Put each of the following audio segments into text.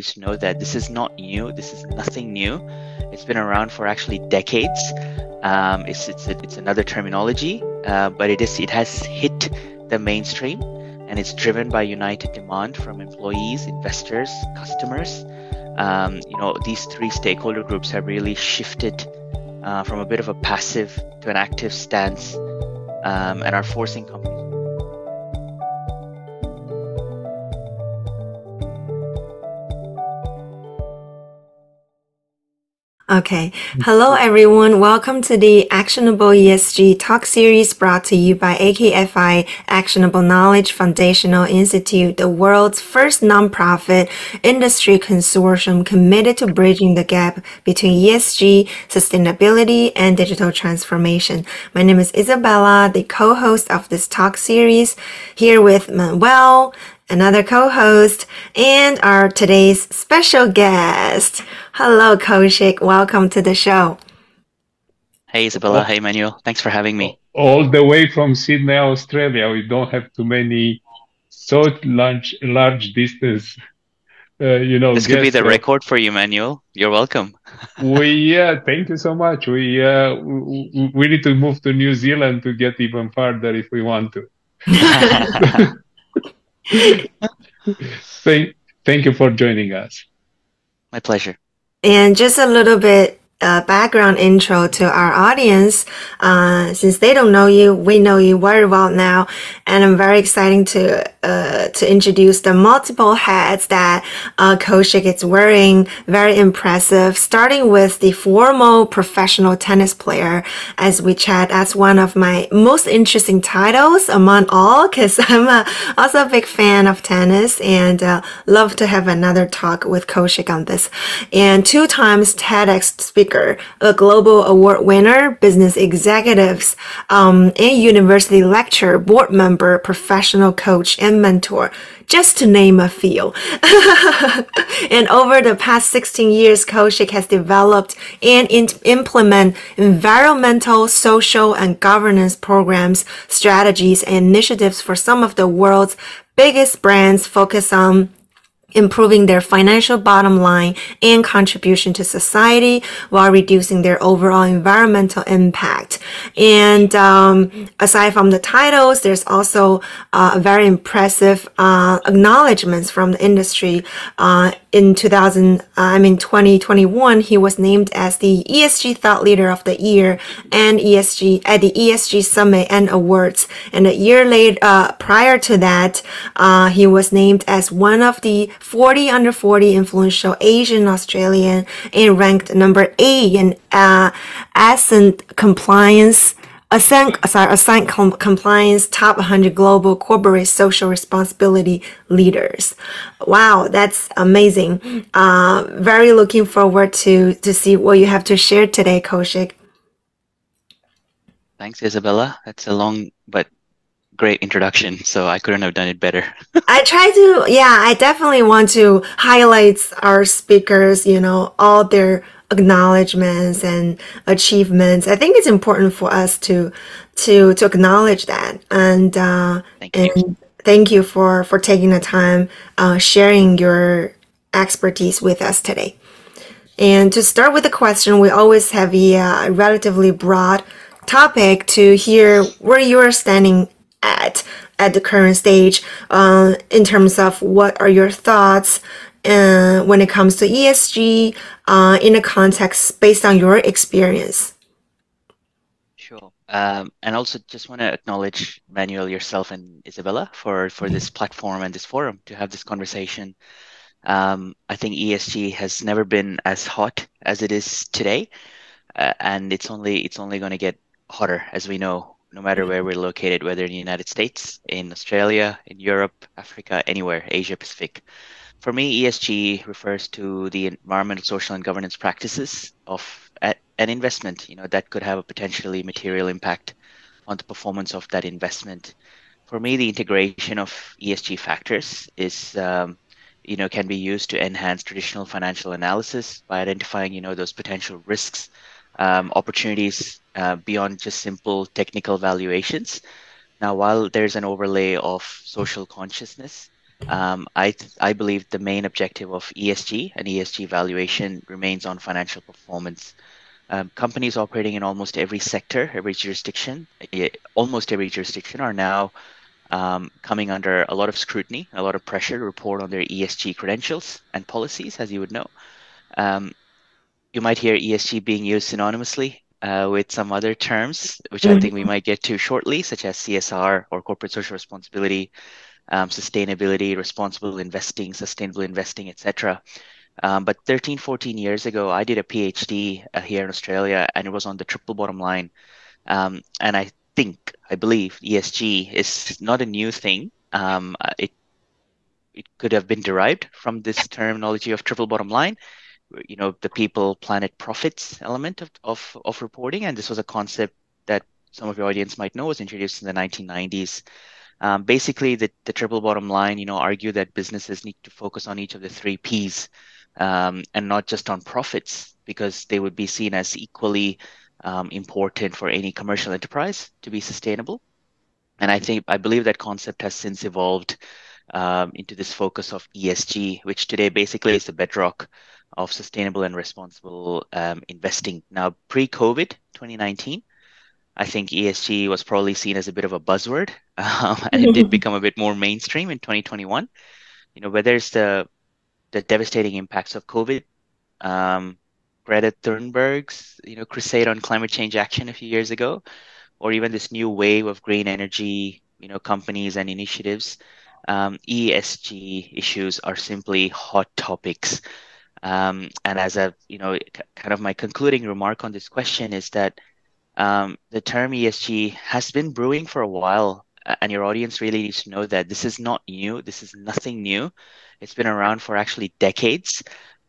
to know that this is not new. This is nothing new. It's been around for actually decades. Um, it's it's it's another terminology, uh, but it is it has hit the mainstream, and it's driven by united demand from employees, investors, customers. Um, you know, these three stakeholder groups have really shifted uh, from a bit of a passive to an active stance, um, and are forcing companies Okay. Mm-hmm. Hello, everyone. Welcome to the Actionable ESG talk series brought to you by AKFI Actionable Knowledge Foundational Institute, the world's first nonprofit industry consortium committed to bridging the gap between ESG, sustainability, and digital transformation. My name is Isabella, the co-host of this talk series, here with Manuel, another co-host, and our today's special guest. Hello, Kaushik. Welcome to the show. Hey, Isabella. Hey, Manuel. Thanks for having me. All the way from Sydney, Australia. We don't have too many so large, large distance. Uh, you know, this could be the record for you, Manuel. You're welcome. we yeah, thank you so much. We uh, we, we need to move to New Zealand to get even farther if we want to. thank, thank you for joining us. My pleasure. And just a little bit uh, background intro to our audience. Uh, since they don't know you, we know you very well now, and I'm very excited to uh, to introduce the multiple hats that uh, Kaushik is wearing. Very impressive. Starting with the formal professional tennis player, as we chat. That's one of my most interesting titles among all, because I'm a, also a big fan of tennis and uh, love to have another talk with Kaushik on this. And two times TEDx speaker, a global award winner, business executives, um, and university lecturer, board member, professional coach, and mentor, just to name a few. and over the past 16 years, Kaushik has developed and implement environmental, social, and governance programs, strategies, and initiatives for some of the world's biggest brands focus on improving their financial bottom line and contribution to society while reducing their overall environmental impact. And um, aside from the titles, there's also uh, very impressive uh, acknowledgments from the industry. Uh, in 2000, uh, I mean 2021, he was named as the ESG Thought Leader of the Year and ESG at the ESG Summit and Awards. And a year later, uh, prior to that, uh, he was named as one of the 40 under 40 influential Asian Australian and ranked number eight in uh, compliance Assent, sorry, Assent com Compliance Top 100 Global Corporate Social Responsibility Leaders. Wow, that's amazing. Uh, very looking forward to, to see what you have to share today, Kaushik. Thanks, Isabella. That's a long but great introduction, so I couldn't have done it better. I try to, yeah, I definitely want to highlight our speakers, you know, all their acknowledgments and achievements. I think it's important for us to to to acknowledge that and uh, thank and you. thank you for for taking the time uh, sharing your expertise with us today. And to start with the question, we always have a uh, relatively broad topic to hear where you are standing at at the current stage uh, in terms of what are your thoughts uh, when it comes to ESG uh, in a context based on your experience. Sure. Um, and also just want to acknowledge Manuel, yourself, and Isabella for, for this platform and this forum to have this conversation. Um, I think ESG has never been as hot as it is today, uh, and it's only it's only going to get hotter as we know no matter where we're located, whether in the United States, in Australia, in Europe, Africa, anywhere, Asia Pacific. For me, ESG refers to the environmental, social, and governance practices of an investment. You know that could have a potentially material impact on the performance of that investment. For me, the integration of ESG factors is um, you know can be used to enhance traditional financial analysis by identifying you know those potential risks um, opportunities uh, beyond just simple technical valuations. Now, while there's an overlay of social consciousness, Um, I I believe the main objective of ESG and ESG valuation remains on financial performance. Um, companies operating in almost every sector, every jurisdiction, eh, almost every jurisdiction, are now um, coming under a lot of scrutiny, a lot of pressure to report on their ESG credentials and policies, as you would know. Um, you might hear ESG being used synonymously uh, with some other terms, which I think we might get to shortly, such as CSR or corporate social responsibility, um, sustainability, responsible investing, sustainable investing, etc. Um, but 13, 14 years ago, I did a PhD uh, here in Australia, and it was on the triple bottom line. Um, and I think, I believe, ESG is not a new thing. Um, uh, it it could have been derived from this terminology of triple bottom line, you know, the people, planet, profits element of, of, of reporting. And this was a concept that some of your audience might know was introduced in the 1990s. Um, basically, the, the triple bottom line, you know, argue that businesses need to focus on each of the three Ps um, and not just on profits because they would be seen as equally um, important for any commercial enterprise to be sustainable. And I think I believe that concept has since evolved um, into this focus of ESG, which today basically is the bedrock of sustainable and responsible um, investing. Now, pre-COVID, 2019, I think ESG was probably seen as a bit of a buzzword, um, and it did become a bit more mainstream in 2021. You know, whether it's the the devastating impacts of COVID, um, Greta Thunberg's you know crusade on climate change action a few years ago, or even this new wave of green energy you know companies and initiatives. Um, ESG issues are simply hot topics. Um, and as a you know kind of my concluding remark on this question is that um, the term ESG has been brewing for a while, and your audience really needs to know that this is not new. This is nothing new. It's been around for actually decades.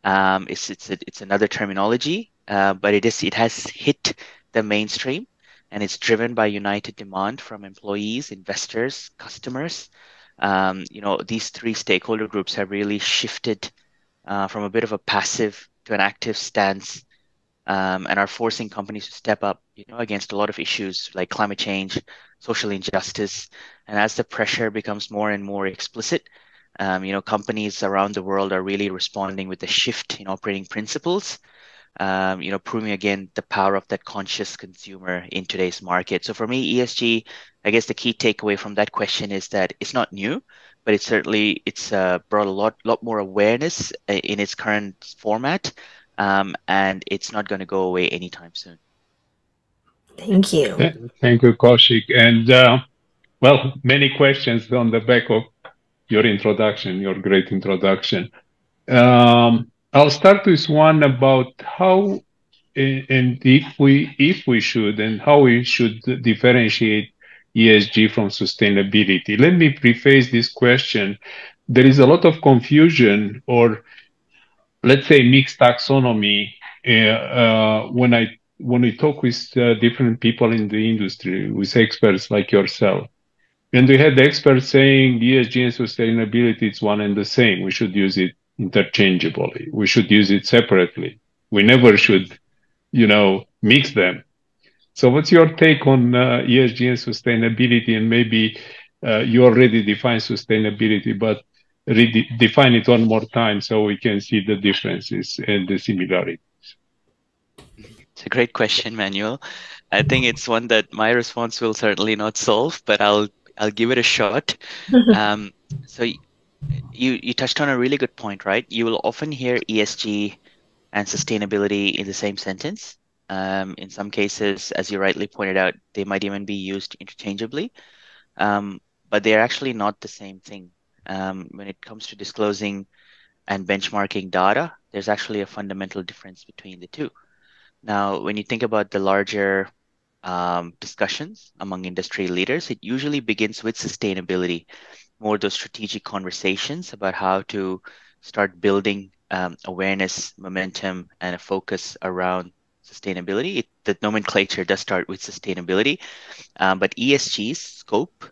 Um, it's it's it's another terminology, uh, but it is it has hit the mainstream, and it's driven by united demand from employees, investors, customers. Um, you know, these three stakeholder groups have really shifted uh, from a bit of a passive to an active stance, um, and are forcing companies to step up, you know, against a lot of issues like climate change, social injustice, and as the pressure becomes more and more explicit, um, you know, companies around the world are really responding with a shift in operating principles. Um, you know, proving again the power of that conscious consumer in today's market. So for me, ESG, I guess the key takeaway from that question is that it's not new, but it's certainly it's uh, brought a lot lot more awareness uh, in its current format, um, and it's not going to go away anytime soon. Thank you. Thank you, Kaushik. And uh, well, many questions on the back of your introduction, your great introduction. Um, I'll start with one about how and if we if we should and how we should differentiate ESG from sustainability. Let me preface this question. There is a lot of confusion or let's say mixed taxonomy uh, uh, when I when we talk with uh, different people in the industry, with experts like yourself. And we had experts saying ESG and sustainability is one and the same. We should use it interchangeably. We should use it separately. We never should, you know, mix them. So what's your take on uh, ESG and sustainability? And maybe uh, you already define sustainability, but redefine it one more time so we can see the differences and the similarities. It's a great question, Manuel. I think it's one that my response will certainly not solve, but I'll I'll give it a shot. um, so you you touched on a really good point, right? You will often hear ESG and sustainability in the same sentence. Um, in some cases, as you rightly pointed out, they might even be used interchangeably, um, but they're actually not the same thing. Um, when it comes to disclosing and benchmarking data, there's actually a fundamental difference between the two. Now, when you think about the larger um, discussions among industry leaders, it usually begins with sustainability, more those strategic conversations about how to start building um, awareness, momentum, and a focus around sustainability. It, the nomenclature does start with sustainability, um, but ESG's scope,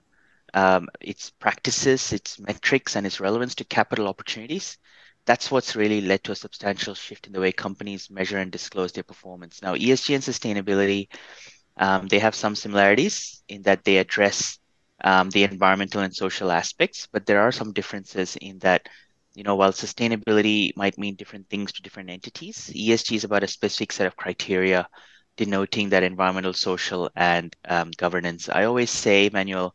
um, its practices, its metrics, and its relevance to capital opportunities that's what's really led to a substantial shift in the way companies measure and disclose their performance. Now, ESG and sustainability um, they have some similarities in that they address um, the environmental and social aspects, but there are some differences in that, you know, while sustainability might mean different things to different entities, ESG is about a specific set of criteria denoting that environmental, social, and um, governance. I always say, Manuel,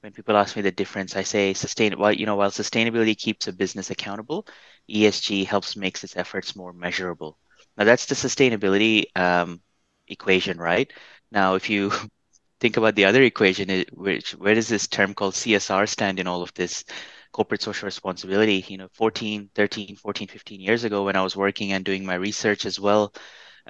when people ask me the difference, I say sustain. Well, you know, while sustainability keeps a business accountable, ESG helps makes its efforts more measurable. Now that's the sustainability um, equation, right? Now, if you think about the other equation, which where does this term called CSR stand in all of this? Corporate social responsibility, you know, 14, 13, 14, 15 years ago when I was working and doing my research as well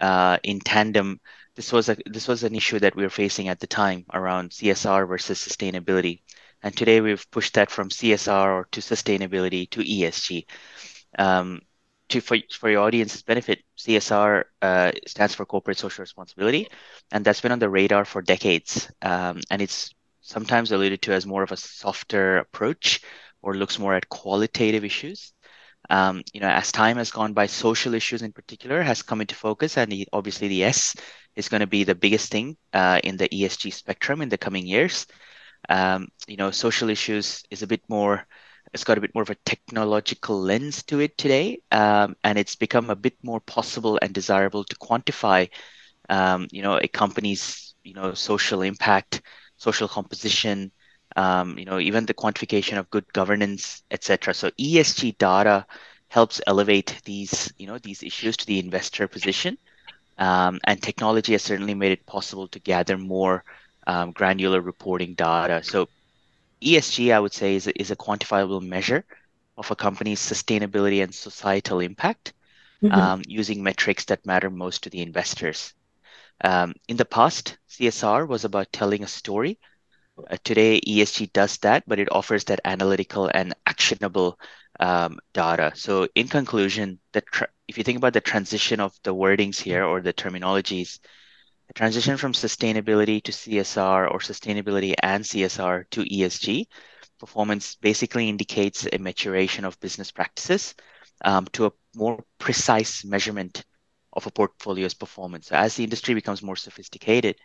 uh, in tandem, this was a this was an issue that we were facing at the time around CSR versus sustainability. And today we've pushed that from CSR or to sustainability to ESG. Um, to for, for your audience's benefit, CSR uh, stands for corporate social responsibility, and that's been on the radar for decades. Um, and it's sometimes alluded to as more of a softer approach or looks more at qualitative issues. Um, you know, as time has gone by, social issues in particular has come into focus, and the, obviously the S is going to be the biggest thing uh, in the ESG spectrum in the coming years. Um, you know, social issues is a bit more it's got a bit more of a technological lens to it today, um, and it's become a bit more possible and desirable to quantify, um, you know, a company's you know social impact, social composition, um, you know, even the quantification of good governance, etc. So ESG data helps elevate these you know these issues to the investor position, um, and technology has certainly made it possible to gather more um, granular reporting data. So ESG, I would say, is a, is a quantifiable measure of a company's sustainability and societal impact mm-hmm. um, using metrics that matter most to the investors. Um, in the past, CSR was about telling a story. Uh, today, ESG does that, but it offers that analytical and actionable um, data. So, in conclusion, the if you think about the transition of the wordings here or the terminologies, the transition from sustainability to CSR or sustainability and CSR to ESG performance basically indicates a maturation of business practices um, to a more precise measurement of a portfolio's performance. So as the industry becomes more sophisticated,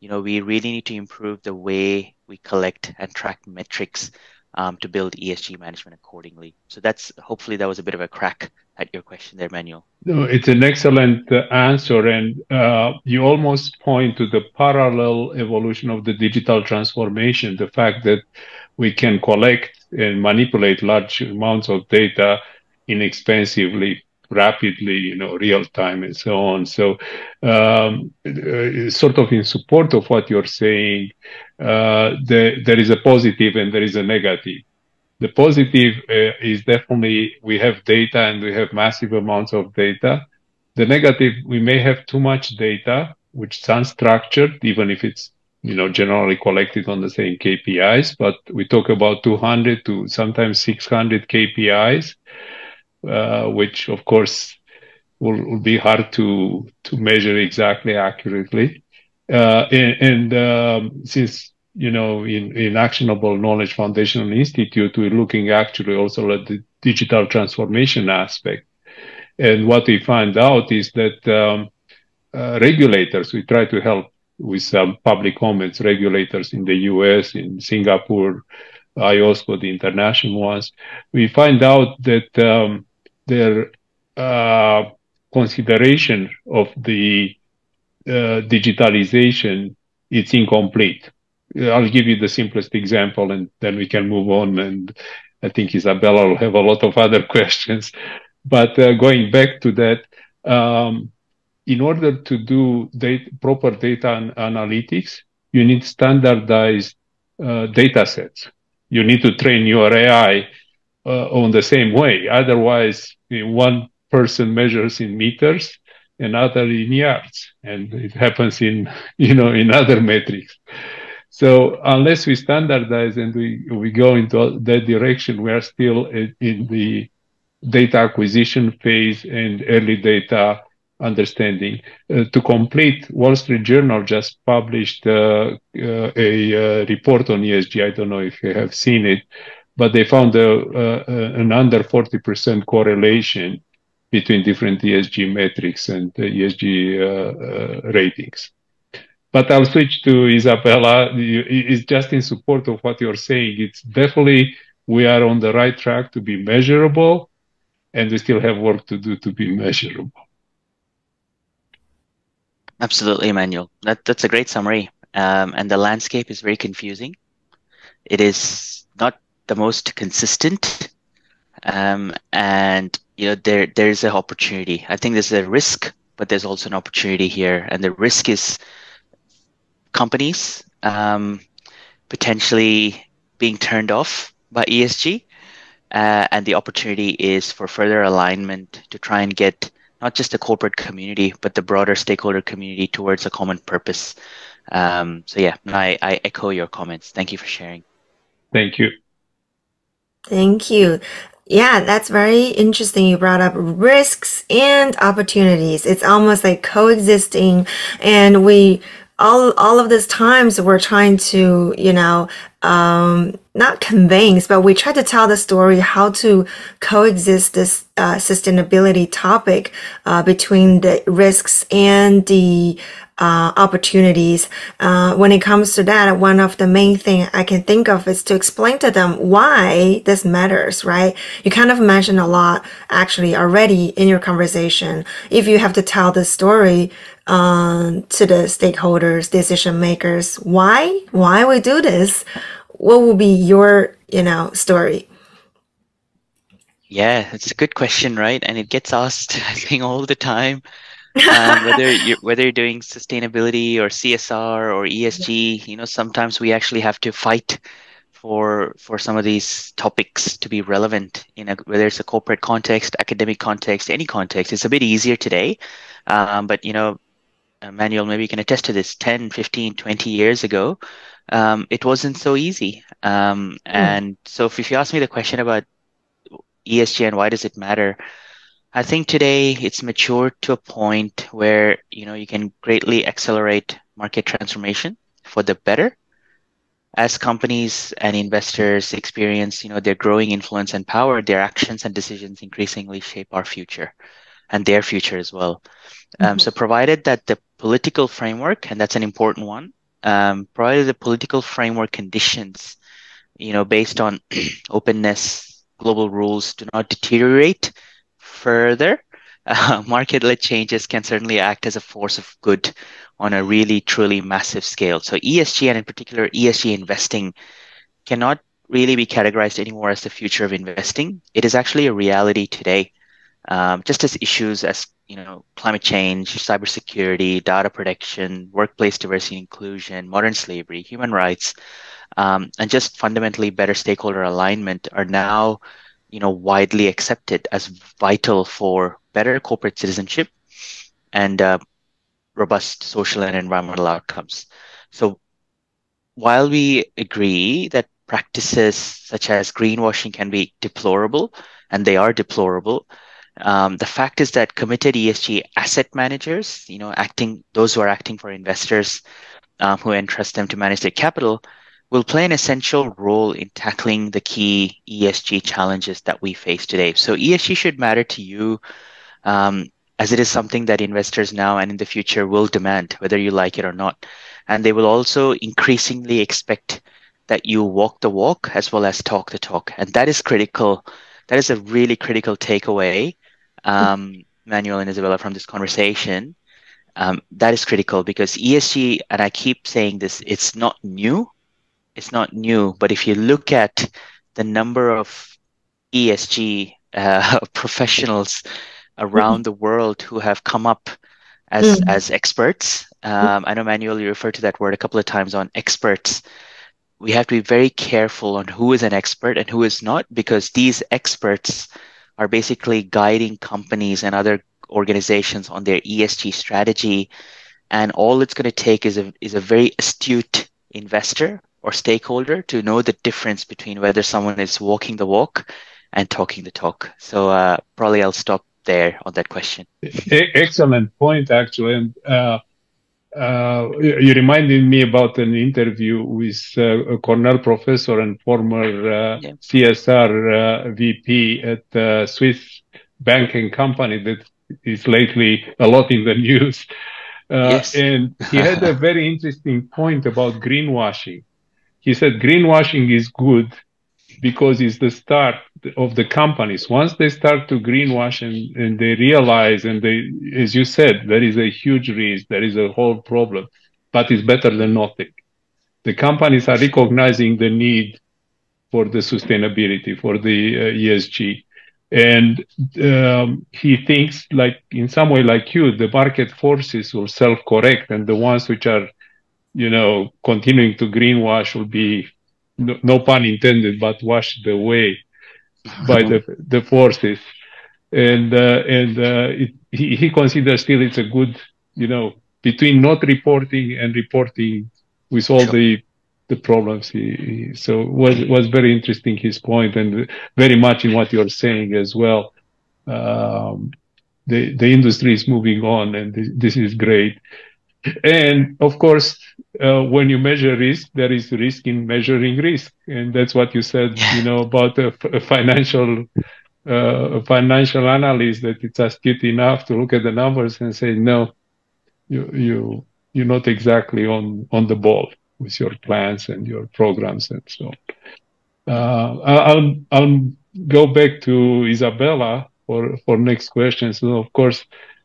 you know, we really need to improve the way we collect and track metrics um, to build ESG management accordingly. So that's hopefully that was a bit of a crack at your question there, Manuel. No, it's an excellent uh, answer, and uh, you almost point to the parallel evolution of the digital transformation. The fact that we can collect and manipulate large amounts of data inexpensively rapidly, you know, real time and so on. So, um, uh, sort of in support of what you're saying, uh, the, there is a positive and there is a negative. The positive uh, is definitely we have data and we have massive amounts of data. The negative, we may have too much data, which is unstructured, even if it's you know generally collected on the same KPIs. But we talk about 200 to sometimes 600 KPIs uh, which of course will, will, be hard to to measure exactly accurately. Uh, and, and um, since you know in, in Actionable Knowledge Foundational Institute, we're looking actually also at the digital transformation aspect. And what we find out is that um, uh, regulators, we try to help with some public comments, regulators in the US, in Singapore, IOSCO, the international ones, we find out that um, their uh, consideration of the uh, digitalization it's incomplete. I'll give you the simplest example, and then we can move on. And I think Isabella will have a lot of other questions. But uh, going back to that, um, in order to do data, proper data an- analytics, you need standardized uh, data sets. You need to train your AI uh, on the same way. Otherwise, one person measures in meters, another in yards, and it happens in you know in other metrics. So unless we standardize and we, we go into that direction, we are still in, the data acquisition phase and early data understanding. Uh, to complete, Wall Street Journal just published uh, uh, a uh, report on ESG. I don't know if you have seen it, but they found a, an under 40% correlation between different ESG metrics and ESG uh, uh, ratings. but I'll switch to Isabella. It's just in support of what you're saying. It's definitely we are on the right track to be measurable, and we still have work to do to be measurable. Absolutely, Emmanuel. That that's a great summary. Um, and the landscape is very confusing. It is the most consistent, um, and you know there there's an opportunity. I think there's a risk, but there's also an opportunity here, and the risk is companies um, potentially being turned off by ESG, uh, and the opportunity is for further alignment to try and get not just the corporate community, but the broader stakeholder community towards a common purpose. Um, so yeah, I, I echo your comments. Thank you for sharing. Thank you. Thank you. Yeah, that's very interesting. You brought up risks and opportunities. It's almost like coexisting and we all all of these times we're trying to you know um, not convince but we try to tell the story how to coexist this uh, sustainability topic uh, between the risks and the uh, opportunities. Uh, when it comes to that, one of the main thing I can think of is to explain to them why this matters, right? You kind of mentioned a lot actually already in your conversation. If you have to tell the story, um, to the stakeholders, decision makers, why, why we do this? What will be your, you know, story? Yeah, it's a good question, right? And it gets asked, I think, all the time um, whether you're whether you're doing sustainability or CSR or ESG, you know, sometimes we actually have to fight for for some of these topics to be relevant in a, whether it's a corporate context, academic context, any context. It's a bit easier today, um, but you know, Manuel, maybe you can attest to this. 10, 15, 20 years ago, um, it wasn't so easy. Um, mm. And so, if, if you ask me the question about ESG and why does it matter, I think today it's matured to a point where you know you can greatly accelerate market transformation for the better as companies and investors experience you know their growing influence and power their actions and decisions increasingly shape our future and their future as well um, mm-hmm. um, so provided that the political framework and that's an important one um, provided the political framework conditions you know based on openness global rules do not deteriorate further, uh, market-led changes can certainly act as a force of good on a really truly massive scale. So ESG and in particular ESG investing cannot really be categorized anymore as the future of investing. It is actually a reality today. Um, just as issues as you know climate change, cybersecurity, data protection, workplace diversity and inclusion, modern slavery, human rights, um, and just fundamentally better stakeholder alignment are now you know widely accepted as vital for better corporate citizenship and uh, robust social and environmental outcomes. So while we agree that practices such as greenwashing can be deplorable, and they are deplorable, um, the fact is that committed ESG asset managers, you know, acting those who are acting for investors um, who entrust them to manage their capital, will play an essential role in tackling the key ESG challenges that we face today. So ESG should matter to you um, as it is something that investors now and in the future will demand, whether you like it or not. And they will also increasingly expect that you walk the walk as well as talk the talk. And that is critical. That is a really critical takeaway, um, Manuel and Isabella, from this conversation. Um, that is critical because ESG, and I keep saying this, it's not new it's not new, but if you look at the number of ESG uh, professionals around mm-hmm. the world who have come up as mm. as experts, um, I know Manuel, you referred to that word a couple of times on experts. We have to be very careful on who is an expert and who is not, because these experts are basically guiding companies and other organizations on their ESG strategy. And all it's going to take is a is a very astute investor or stakeholder to know the difference between whether someone is walking the walk and talking the talk. So uh, probably I'll stop there on that question. Excellent point, actually. And uh, uh, you reminded me about an interview with uh, a Cornell professor and former uh, yeah. CSR uh, VP at the Swiss banking company that is lately a lot in the news. Uh, Yes. and he had a very interesting point about greenwashing. He said greenwashing is good because it's the start of the companies. Once they start to greenwash and, and they realize, and they, as you said, there is a huge risk, there is a whole problem, but it's better than nothing. The companies are recognizing the need for the sustainability, for the uh, ESG. And um, he thinks, like in some way, like you, the market forces will self-correct, and the ones which are, you know, continuing to greenwash will be, no, no pun intended, but washed away by the the forces. And uh, and uh, it, he he considers still it's a good, you know, between not reporting and reporting with all Sure. the the problems he, he so was was very interesting his point and very much in what you're saying as well um, the the industry is moving on and this, this is great and of course uh, when you measure risk there is risk in measuring risk and that's what you said you know about a, f- a financial uh, a financial analyst that it's astute enough to look at the numbers and say no you you you're not exactly on on the ball with your plans and your programs and so uh, I'll I'll go back to Isabella for for next questions. So of course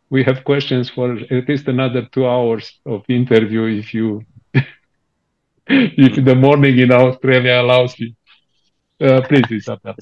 we have questions for at least another two hours of interview if you if the morning in Australia allows you. Uh, please, Isabella.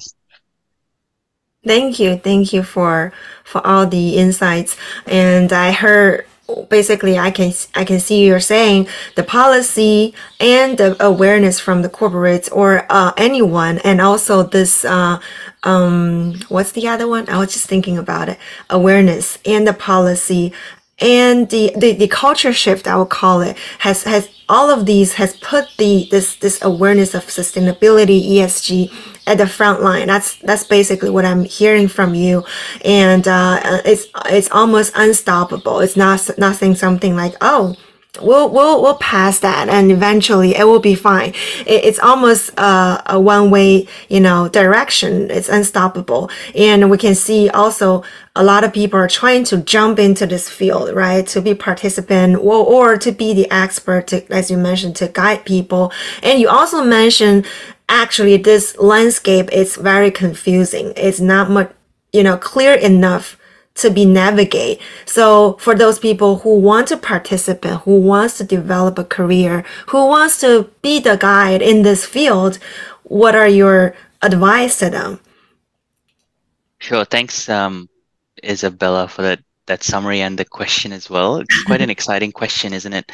Thank you. Thank you for for all the insights. And I heard basically I can I can see you're saying the policy and the awareness from the corporates or uh, anyone, and also this uh, um, what's the other one? I was just thinking about it. Awareness and the policy and the, the, the culture shift I would call it has has all of these has put the this this awareness of sustainability ESG at the front line. That's that's basically what I'm hearing from you, and uh, it's it's almost unstoppable. It's not nothing something like oh we'll we'll we'll pass that and eventually it will be fine. It, it's almost uh, a one way you know direction. It's unstoppable. And we can see also a lot of people are trying to jump into this field right? To be participant or, or to be the expert to, as you mentioned to guide people. And you also mentioned actually this landscape is very confusing. It's not much you know clear enough to be navigate. So for those people who want to participate, who wants to develop a career, who wants to be the guide in this field, what are your advice to them? Sure. Thanks, um, Isabella, for that that summary and the question as well. It's quite an exciting question, isn't it?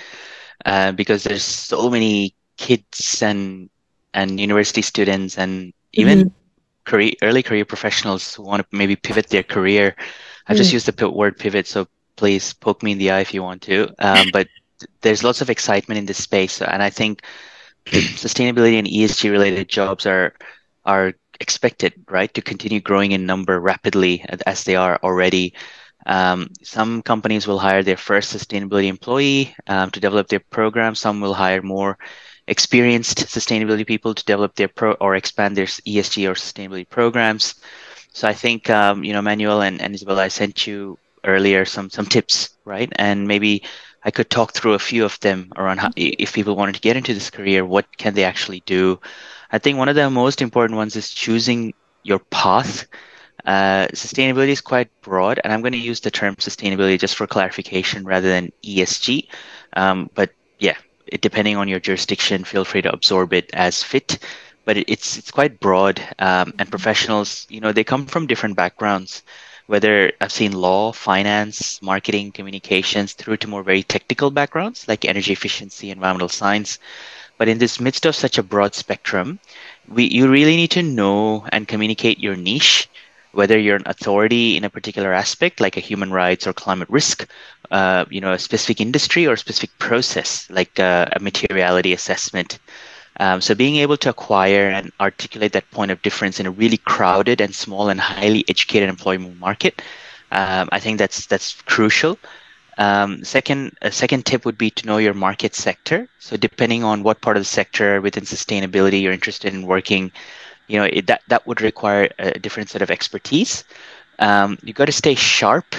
Uh, because there's so many kids and and university students and even Mhm. career early career professionals who want to maybe pivot their career. I've just Mm. used the word pivot, so please poke me in the eye if you want to. Um, but there's lots of excitement in this space, and I think sustainability and ESG related jobs are are expected, right, to continue growing in number rapidly as they are already. Um, some companies will hire their first sustainability employee um, to develop their program. Some will hire more experienced sustainability people to develop their pro or expand their ESG or sustainability programs. So I think um, you know Manuel and, and Isabella, I sent you earlier some some tips, right? And maybe I could talk through a few of them around how, if people wanted to get into this career, what can they actually do? I think one of the most important ones is choosing your path. Uh, sustainability is quite broad, and I'm going to use the term sustainability just for clarification rather than ESG. Um, but yeah, it, depending on your jurisdiction, feel free to absorb it as fit. But it's it's quite broad, um, and professionals, you know, they come from different backgrounds. Whether I've seen law, finance, marketing, communications, through to more very technical backgrounds like energy efficiency, environmental science. But in this midst of such a broad spectrum, we you really need to know and communicate your niche, whether you're an authority in a particular aspect like a human rights or climate risk, uh, you know, a specific industry or a specific process like uh, a materiality assessment. Um, so being able to acquire and articulate that point of difference in a really crowded and small and highly educated employment market, um, I think that's that's crucial. Um, second, a second tip would be to know your market sector. So depending on what part of the sector within sustainability you're interested in working, you know it, that that would require a different set of expertise. Um, you got to stay sharp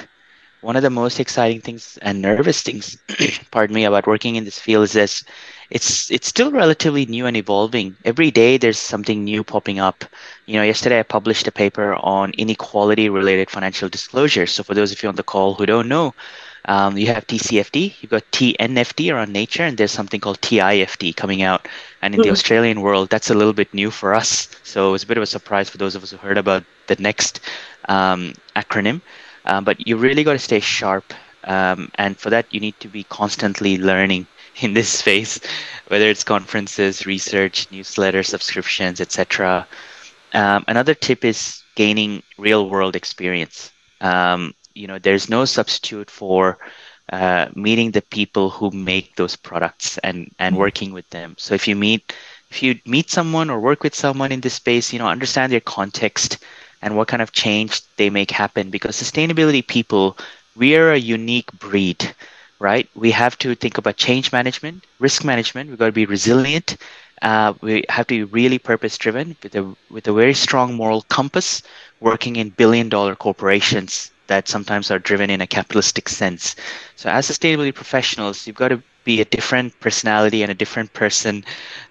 one of the most exciting things and nervous things, pardon me, about working in this field is this it's it's still relatively new and evolving. Every day there's something new popping up. You know, yesterday I published a paper on inequality related financial disclosure. So for those of you on the call who don't know, um, you have TCFD, you've got TNFD around nature, and there's something called TIFD coming out. And in mm-hmm. the Australian world, that's a little bit new for us. So it was a bit of a surprise for those of us who heard about the next um, acronym. Um, but you really got to stay sharp. Um, and for that, you need to be constantly learning in this space, whether it's conferences, research, newsletter subscriptions, etc. Um, another tip is gaining real world experience. Um, you know, there's no substitute for uh, meeting the people who make those products and and mm-hmm. working with them. So if you meet if you meet someone or work with someone in this space, you know, understand their context and what kind of change they make happen. Because sustainability people, we are a unique breed, right? We have to think about change management, risk management. We've got to be resilient. Uh, we have to be really purpose driven with a with a very strong moral compass, working in billion dollar corporations that sometimes are driven in a capitalistic sense. So, as sustainability professionals, you've got to be a different personality and a different person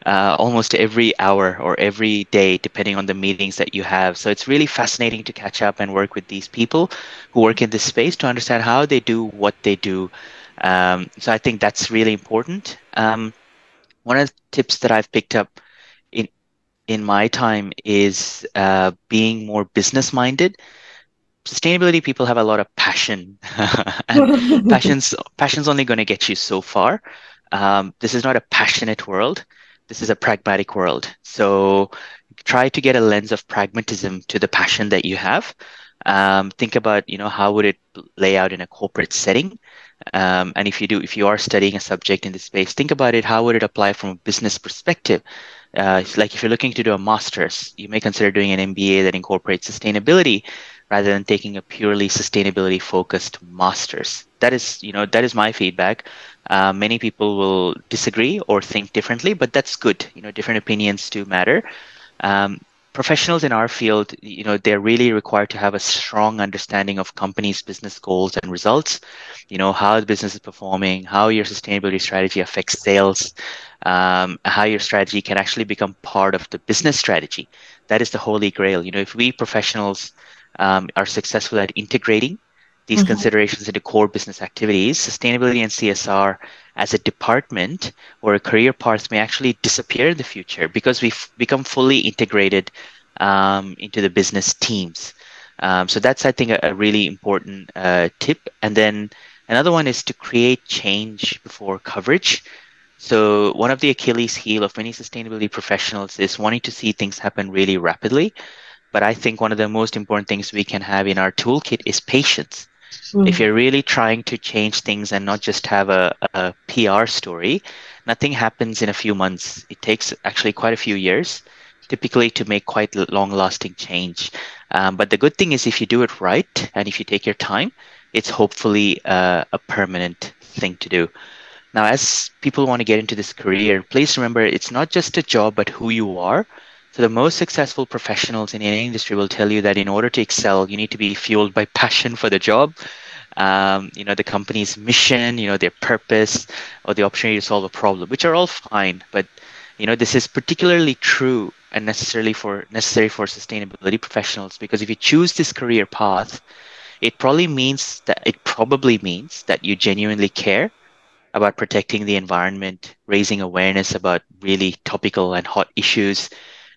uh, almost every hour or every day, depending on the meetings that you have. So, it's really fascinating to catch up and work with these people who work in this space to understand how they do what they do. Um, so, I think that's really important. Um, one of the tips that I've picked up in in my time is uh, being more business minded sustainability people have a lot of passion. And passion's passion's only going to get you so far. Um, this is not a passionate world. This is a pragmatic world. So try to get a lens of pragmatism to the passion that you have. Um, think about you know how would it lay out in a corporate setting? Um, and if you do if you are studying a subject in this space think about it. How would it apply from a business perspective? Uh, like if you're looking to do a master's you may consider doing an mba that incorporates sustainability rather than taking a purely sustainability focused masters. That is you know that is my feedback. Uh, many people will disagree or think differently but that's good. You know different opinions do matter. Um, professionals in our field you know they're really required to have a strong understanding of companies business goals and results. You know how the business is performing how your sustainability strategy affects sales um, how your strategy can actually become part of the business strategy. That is the holy grail. You know if we professionals um, are successful at integrating these mm-hmm. considerations into core business activities, sustainability and CSR as a department or a career path may actually disappear in the future because we've become fully integrated um, into the business teams. Um, so that's, I think, a, a really important uh, tip. And then another one is to create change before coverage. So one of the Achilles heel of many sustainability professionals is wanting to see things happen really rapidly. But I think one of the most important things we can have in our toolkit is patience. Mm. If you're really trying to change things and not just have a, a PR story, nothing happens in a few months. It takes actually quite a few years, typically, to make quite long lasting change. Um, but the good thing is, if you do it right and if you take your time, it's hopefully uh, a permanent thing to do. Now, as people want to get into this career, please remember it's not just a job, but who you are. So the most successful professionals in any industry will tell you that in order to excel, you need to be fueled by passion for the job. Um, you know, the company's mission, you know, their purpose, or the opportunity to solve a problem, which are all fine. But you know, this is particularly true and necessarily for necessary for sustainability professionals because if you choose this career path, it probably means that it probably means that you genuinely care about protecting the environment, raising awareness about really topical and hot issues,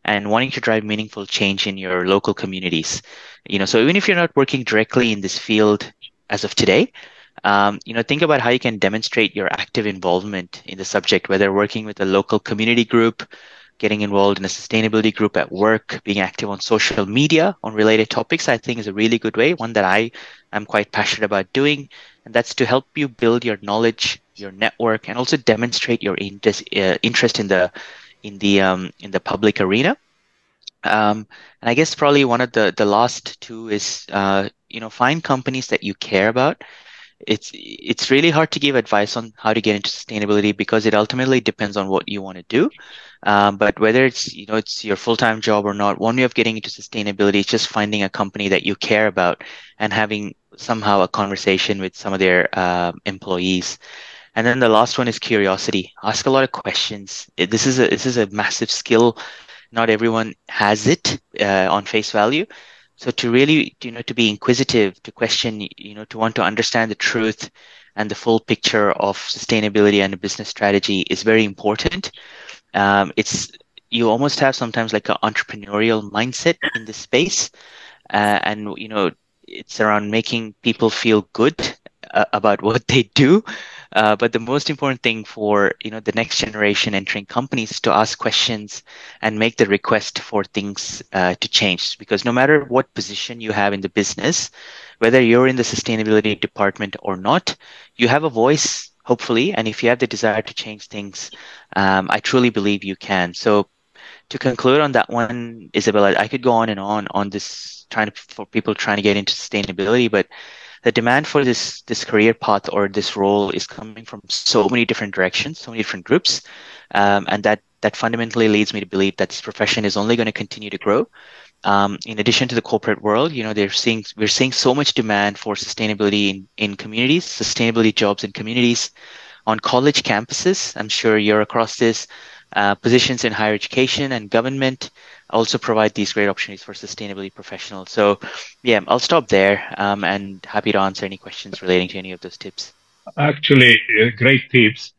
and wanting to drive meaningful change in your local communities. You know, so even if you're not working directly in this field as of today, um, you know, think about how you can demonstrate your active involvement in the subject, whether working with a local community group, getting involved in a sustainability group at work, being active on social media on related topics, I think is a really good way, one that I am quite passionate about doing. And that's to help you build your knowledge, your network, and also demonstrate your interest, uh, interest in the in the um, in the public arena. Um, and I guess probably one of the the last two is uh, you know find companies that you care about. it's it's really hard to give advice on how to get into sustainability because it ultimately depends on what you want to do. Um, but whether it's you know it's your full time job or not, one way of getting into sustainability is just finding a company that you care about and having somehow a conversation with some of their uh, employees. And then the last one is curiosity. Ask a lot of questions. This is a this is a massive skill. Not everyone has it uh, on face value. So to really, you know, to be inquisitive, to question, you know, to want to understand the truth and the full picture of sustainability and a business strategy is very important. Um, it's you almost have sometimes like an entrepreneurial mindset in this space, uh, and you know, it's around making people feel good uh, about what they do uh, but the most important thing for you know the next generation entering companies to ask questions and make the request for things uh, to change. Because no matter what position you have in the business, whether you're in the sustainability department or not, you have a voice, hopefully. And if you have the desire to change things, um, I truly believe you can. So to conclude on that one, Isabella, I could go on and on on this trying to for people trying to get into sustainability, but the demand for this this career path or this role is coming from so many different directions, so many different groups, um, and that that fundamentally leads me to believe that this profession is only going to continue to grow. Um, in addition to the corporate world, you know, they're seeing we're seeing so much demand for sustainability in, in communities, sustainability jobs in communities, on college campuses. I'm sure you're across this. Uh, positions in higher education and government, also provide these great opportunities for sustainability professionals. So, yeah, I'll stop there um, and happy to answer any questions relating to any of those tips. Actually, uh, great tips.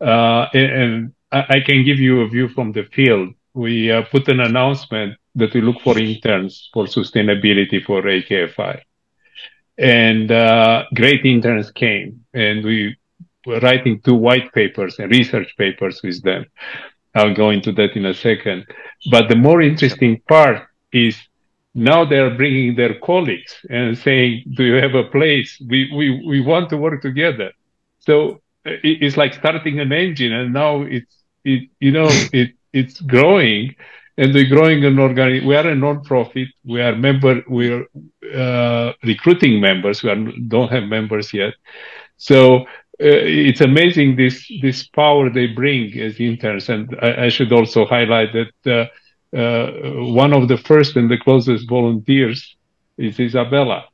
Uh, and I can give you a view from the field. We uh, put an announcement that we look for interns for sustainability for AKFI. And uh, great interns came, and we writing two white papers and research papers with them. I'll go into that in a second. But the more interesting part is now they're bringing their colleagues and saying, do you have a place? We, we, we want to work together. So it's like starting an engine and now it's, it, you know, it, it's growing and we're growing an organ. We are a non-profit. We are member, we are, uh, recruiting members. We are, don't have members yet. So it's amazing this this power they bring as interns. And I, I should also highlight that uh, uh, one of the first and the closest volunteers is Isabella.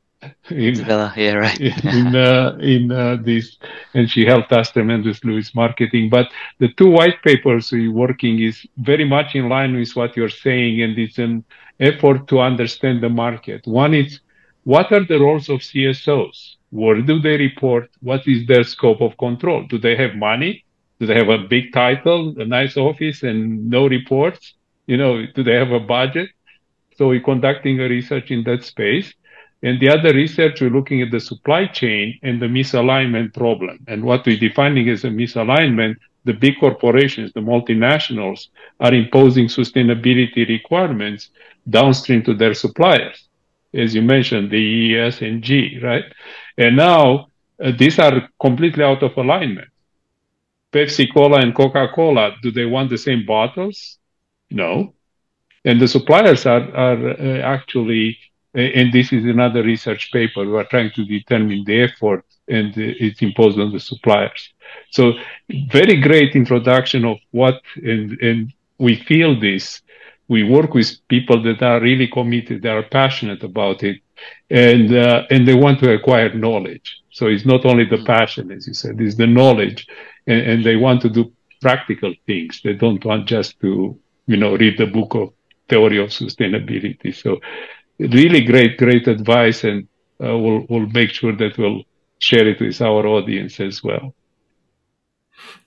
In, Isabella, yeah, right. in uh, in uh, this, and she helped us tremendously with marketing. But the two white papers we're working is very much in line with what you're saying, and it's an effort to understand the market. One is what are the roles of CSOs? Where do they report? What is their scope of control? Do they have money? Do they have a big title, a nice office, and no reports? You know, do they have a budget? So we're conducting a research in that space. And the other research, we're looking at the supply chain and the misalignment problem. And what we're defining as a misalignment, the big corporations, the multinationals are imposing sustainability requirements downstream to their suppliers. As you mentioned, the E, S, and G, right? And now uh, these are completely out of alignment. Pepsi Cola and Coca Cola, do they want the same bottles? No. And the suppliers are, are uh, actually, and this is another research paper, we are trying to determine the effort and it's imposed on the suppliers. So very great introduction of what, and, and we feel this. We work with people that are really committed, they are passionate about it, and uh, and they want to acquire knowledge. So it's not only the passion, as you said, it's the knowledge, and, and they want to do practical things. They don't want just to you know read the book of theory of sustainability. So really great, great advice, and uh, we'll we'll make sure that we'll share it with our audience as well.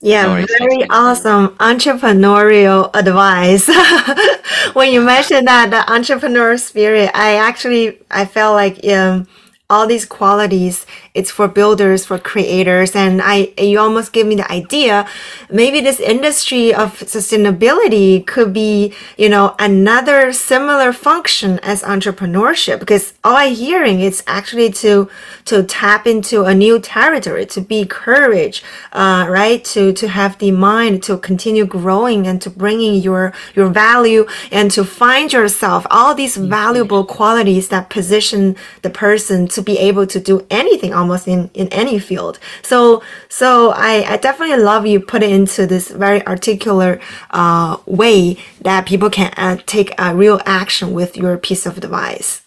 Yeah, very awesome entrepreneurial advice. when you mentioned that the entrepreneur spirit, I actually I felt like um all these qualities it's for builders for creators and i you almost give me the idea maybe this industry of sustainability could be you know another similar function as entrepreneurship because all I'm hearing is actually to to tap into a new territory to be courage uh, right to to have the mind to continue growing and to bringing your your value and to find yourself all these valuable qualities that position the person to be able to do anything almost in, in any field. So, so I, I definitely love you put it into this very articulate uh, way that people can uh, take a real action with your piece of advice.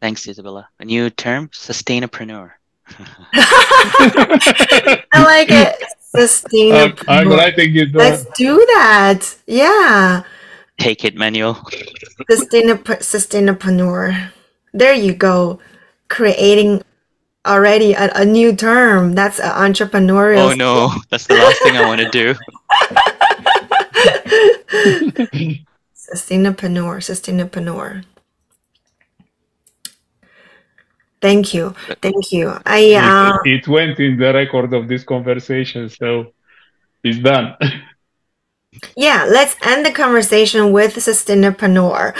Thanks, Isabella. A new term, sustainapreneur. I like it. Sustainapreneur. I'm writing it down. Let's do that. Yeah. Take it, Manuel. Sustainap- sustainapreneur. There you go. Creating already a, a new term. That's an entrepreneurial. Oh no, that's the last thing I want to do. Sustainapreneur. Sustainapreneur. Thank you. Thank you. I uh, it, it went in the record of this conversation, so it's done. Yeah, let's end the conversation with sustainapreneur.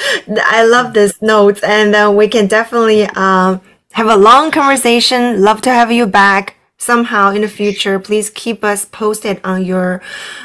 I love this note, and uh, we can definitely um, have a long conversation. Love to have you back somehow in the future. Please keep us posted on your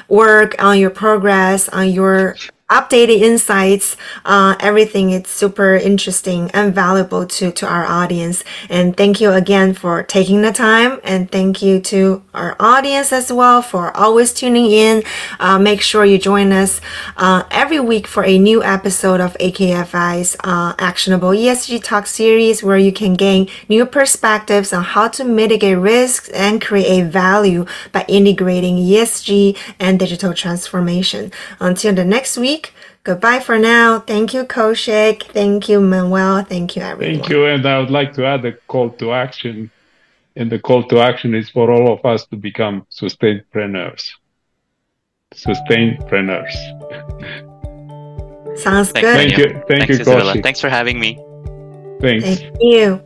work, on your progress, on your updated insights, uh, everything. It's super interesting and valuable to, to our audience. And thank you again for taking the time. And thank you to our audience as well for always tuning in. Uh, make sure you join us uh, every week for a new episode of AKFI's uh, Actionable ESG Talk series where you can gain new perspectives on how to mitigate risks and create value by integrating ESG and digital transformation. Until the next week, Goodbye for now. Thank you, Kaushik. Thank you, Manuel. Thank you, everyone. Thank you. And I would like to add a call to action. And the call to action is for all of us to become sustainpreneurs. Sustainpreneurs. Sounds Thanks, good. Thank you. Thank Thanks, you, Isabella. Thanks for having me. Thanks. Thank you.